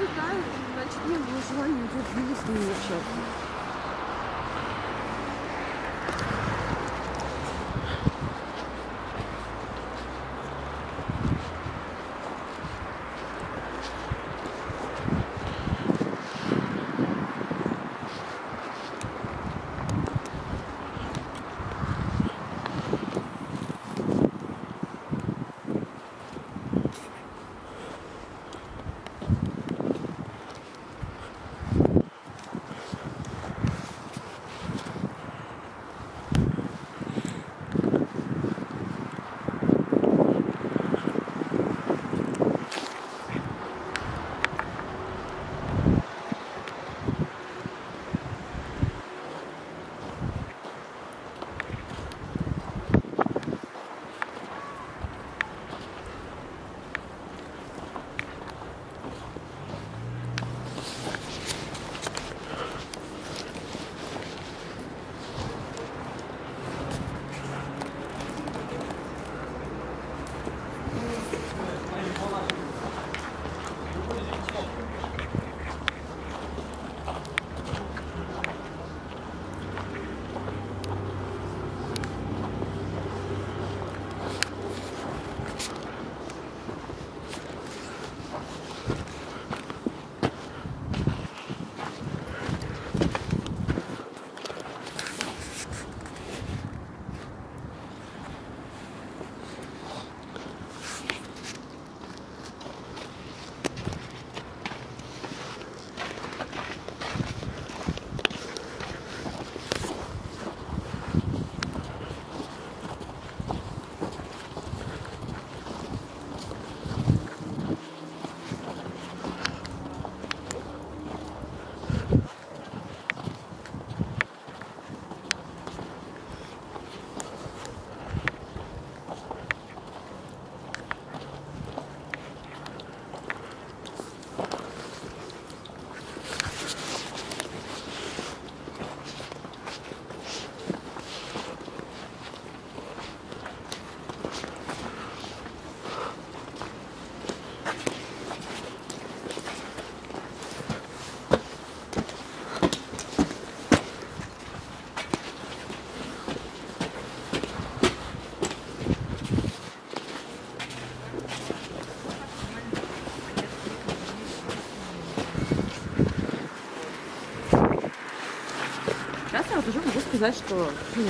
Ну значит, не было желания уже близко не общаться. сказать, что ну,